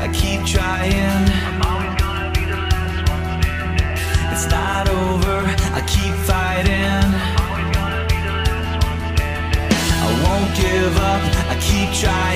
I keep trying. I'm always gonna be the last one standing. It's not over. I keep fighting. I'm always gonna be the last one standing. I won't give up. I keep trying.